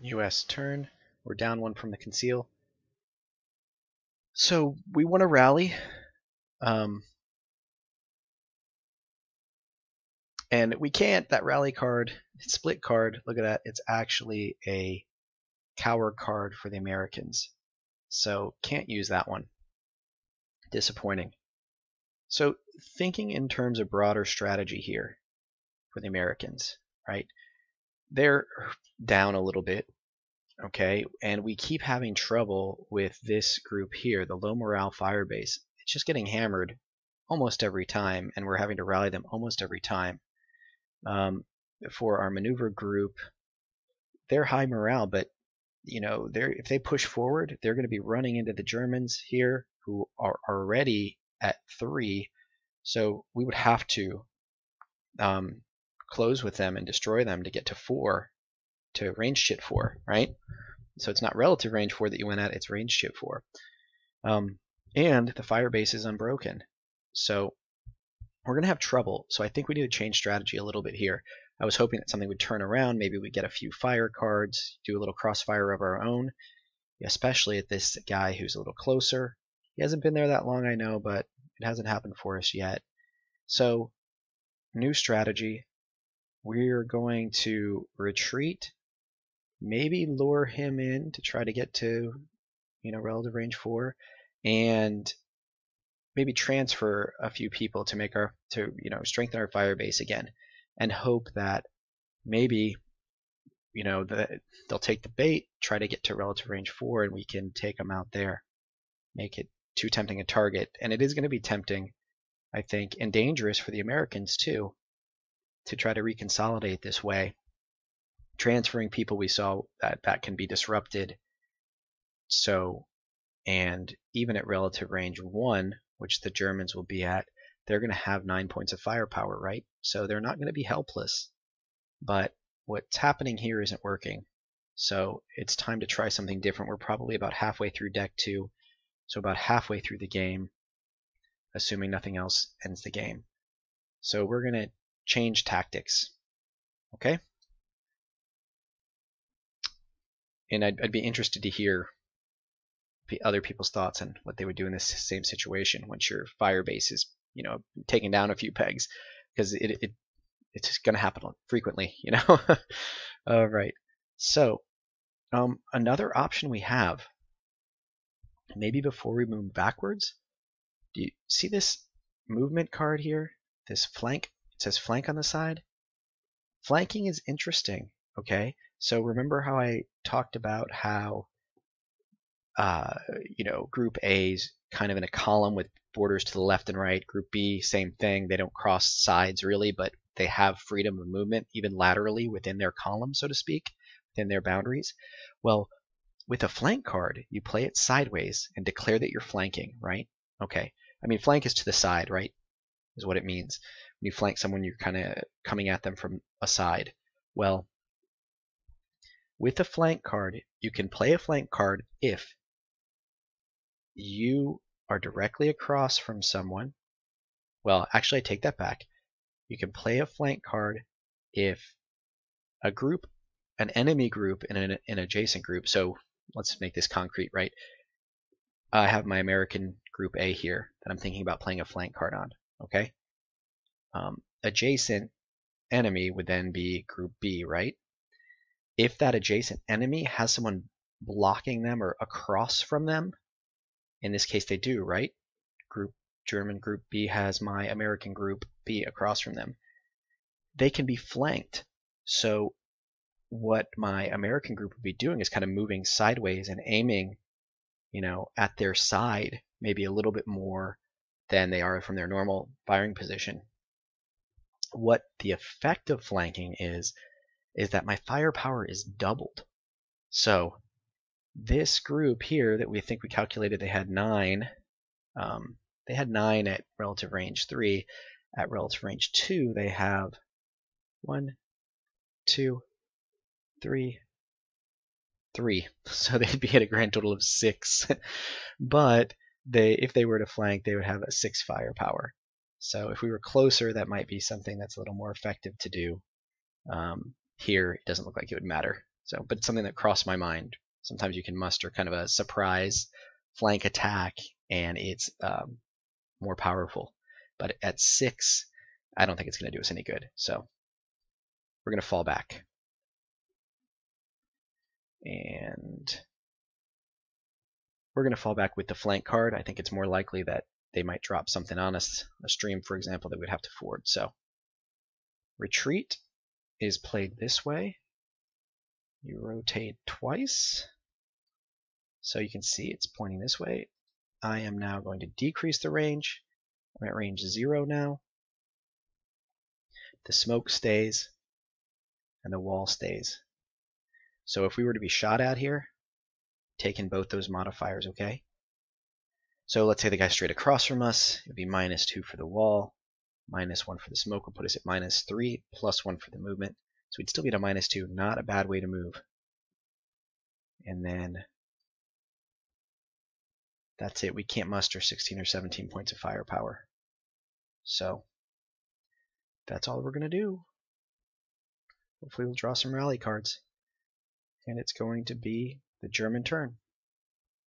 U.S. turn. We're down one from the conceal. So we want to rally. Um, and we can't, that rally card, split card, look at that, it's actually a coward card for the Americans. So can't use that one. Disappointing. So thinking in terms of broader strategy here for the Americans, right? They're down a little bit, okay? And we keep having trouble with this group here, the low morale firebase. It's just getting hammered almost every time, and we're having to rally them almost every time. Um, for our maneuver group, they're high morale, but you know, they're if they push forward, they're going to be running into the Germans here, who are already at three. So we would have to um, close with them and destroy them to get to four, to range chit four, right? So it's not relative range four that you went at; it's range chit four. Um, and the fire base is unbroken, so we're gonna have trouble. So I think we need to change strategy a little bit here. I was hoping that something would turn around. Maybe we get a few fire cards, do a little crossfire of our own, especially at this guy who's a little closer. He hasn't been there that long, I know, but it hasn't happened for us yet. So, new strategy. We're going to retreat, maybe lure him in to try to get to, you know, relative range four, and maybe transfer a few people to make our to you know strengthen our fire base again and hope that maybe you know they'll take the bait, try to get to relative range four, and we can take them out there, make it too tempting a target. And it is going to be tempting, I think, and dangerous for the Americans too, to try to reconsolidate this way. Transferring people, we saw that that can be disrupted. So, and even at relative range one, which the Germans will be at, they're going to have nine points of firepower, right? So they're not going to be helpless. But what's happening here isn't working. So it's time to try something different. We're probably about halfway through deck two, so about halfway through the game, assuming nothing else ends the game. So we're going to change tactics. Okay? And I'd, I'd be interested to hear other people's thoughts on what they would do in this same situation once your fire base is you know taking down a few pegs because it, it it's going to happen frequently you know all right so um, another option we have maybe before we move backwards do you see this movement card here this flank it says flank on the side flanking is interesting okay so remember how I talked about how uh, you know group A's kind of in a column with borders to the left and right. Group B, same thing. They don't cross sides really, but they have freedom of movement even laterally within their column, so to speak, within their boundaries. Well, with a flank card, you play it sideways and declare that you're flanking, right? Okay. I mean, flank is to the side, right? Is what it means. You flank someone, you're kind of coming at them from a side. Well, with a flank card, you can play a flank card if you are directly across from someone, well, actually, I take that back. You can play a flank card if a group, an enemy group, and an, an adjacent group. So let's make this concrete, right? I have my American group A here that I'm thinking about playing a flank card on. Okay. Um, adjacent enemy would then be group B, right? If that adjacent enemy has someone blocking them or across from them, in this case, they do, right? Group German group B has my American group B across from them. They can be flanked. So what my American group would be doing is kind of moving sideways and aiming, you know, at their side, maybe a little bit more than they are from their normal firing position. What the effect of flanking is, is that my firepower is doubled. So this group here that we think we calculated they had nine, um, they had nine at relative range three. At relative range two, they have one, two, three, three. So they'd be at a grand total of six. but they, if they were to flank, they would have a six firepower. So if we were closer, that might be something that's a little more effective to do. Um, here, it doesn't look like it would matter. So, but something that crossed my mind. Sometimes you can muster kind of a surprise flank attack, and it's um, more powerful. But at six, I don't think it's going to do us any good. So we're going to fall back. And we're going to fall back with the flank card. I think it's more likely that they might drop something on us, a stream, for example, that we'd have to ford. So retreat is played this way. You rotate twice. So you can see it's pointing this way. I am now going to decrease the range. I'm at range zero now. The smoke stays and the wall stays. So if we were to be shot at here, taking both those modifiers, okay? So let's say the guy straight across from us, it would be minus 2 for the wall, minus 1 for the smoke will put us at minus 3, plus 1 for the movement. So we'd still be at a minus 2, not a bad way to move. And then that's it. We can't muster 16 or 17 points of firepower. So that's all we're going to do. Hopefully we'll draw some rally cards. And it's going to be the German turn.